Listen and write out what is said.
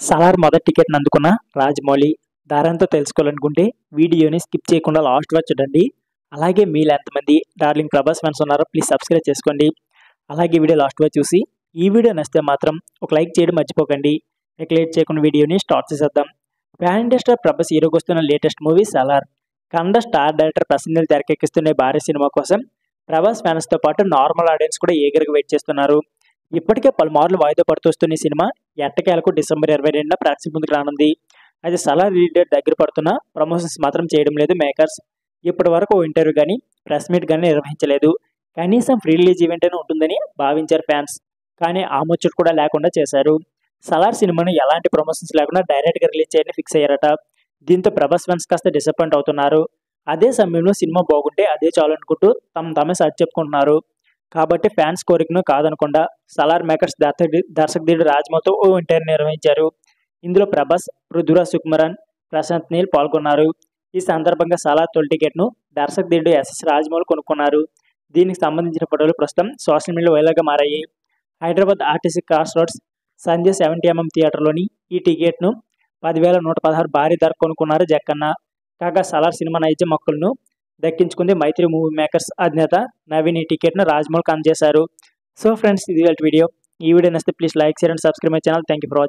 సలార్ మొదటి టికెట్ని అందుకున్న రాజమౌళి. దారంతో తెలుసుకోవాలనుకుంటే వీడియోని స్కిప్ చేయకుండా లాస్ట్ వరకు చూడండి. అలాగే మీలో ఎంతమంది డార్లింగ్ ప్రభాస్ ఫ్యాన్స్ ఉన్నారో ప్లీజ్ సబ్స్క్రైబ్ చేసుకోండి. అలాగే వీడియో లాస్ట్ వరకు చూసి ఈ వీడియో నచ్చితే మాత్రం ఒక లైక్ చేయడం మర్చిపోకండి. ఇక లేట్ చేయకుండా వీడియోని స్టార్ట్ చేసేద్దాం. ప్యాన్ ఇండియా స్టార్ ప్రభాస్ హీరోకి వస్తున్న latest movie Salaar. Kannada star director ప్రసన్నలు తెరకెక్కిస్తున్న భారీ సినిమా కోసం ప్రభాస్ ఫ్యాన్స్తో పాటు నార్మల్ ఆడియన్స్ కూడా ఏగరికి వెయిట్ చేస్తున్నారు. ఇప్పటికే పలుమార్లు వాయిదా పడుతూస్తున్న ఈ సినిమా ఎట్టకేలకు డిసెంబర్ ఇరవై రెండున ప్రేక్షకుల ముందుకు రానుంది. అయితే సలార్ రిలీజ్ డేట్ దగ్గర పడుతున్న ప్రమోషన్స్ మాత్రం చేయడం లేదు మేకర్స్. ఇప్పటి వరకు ఇంటర్వ్యూ కానీ ప్రెస్ మీట్ కానీ నిర్వహించలేదు. కనీసం ఫ్రీ రిలీజ్ ఈవెంట్ అయినా ఉంటుందని భావించారు ఫ్యాన్స్. కానీ ఆ ముచ్చట కూడా లేకుండా చేశారు. సలార్ సినిమాను ఎలాంటి ప్రమోషన్స్ లేకుండా డైరెక్ట్గా రిలీజ్ చేయని ఫిక్స్ అయ్యారట. దీంతో ప్రభాస్ ఫ్యాన్స్ కాస్త డిసప్పాయింట్ అవుతున్నారు. అదే సమయంలో సినిమా బాగుంటే అదే చాలు అనుకుంటూ తమ తమే సర్చ్ చెప్పుకుంటున్నారు. కాబట్టి ఫ్యాన్స్ కోరికను కాదనకుండా సలార్ మేకర్స్ దర్శకుడు రాజ్మౌతో ఓ ఇంటర్వ్యూ నిర్వహించారు. ఇందులో ప్రభాస్ పృథ్వరాజ్ సుకుమరన్ ప్రశాంత్ నీల్ పాల్గొన్నారు. ఈ సందర్భంగా సలార్ తొలి టికెట్ను దర్శకుడు ఎస్ఎస్ రాజమౌళి కొనుక్కున్నారు. దీనికి సంబంధించిన ఫోటోలు ప్రస్తుతం సోషల్ మీడియాలో వైరల్గా మారాయి. Hyderabad RTC cross roads Sandhya seventy MM థియేటర్లోని ఈ టికెట్ను పదివేల నూట పదహారు భారీ ధర కొనుక్కున్నారు జక్కన్న. కాగా సలార్ సినిమా నైజ మొక్కలను దక్కించుకుంది మైత్రి మూవీ మేకర్స్ అధినేత. నవీన్ ఈ టికెట్ను రాజమౌళికి అందజేశారు. సో ఫ్రెండ్స్ ఇది వీడియో. ఈ వీడియో నచ్చితే please like share and subscribe my channel thank you for watching